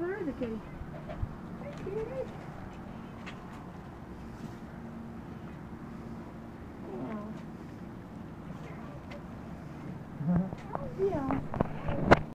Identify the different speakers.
Speaker 1: Oh, there is a kitty. Oh, yeah.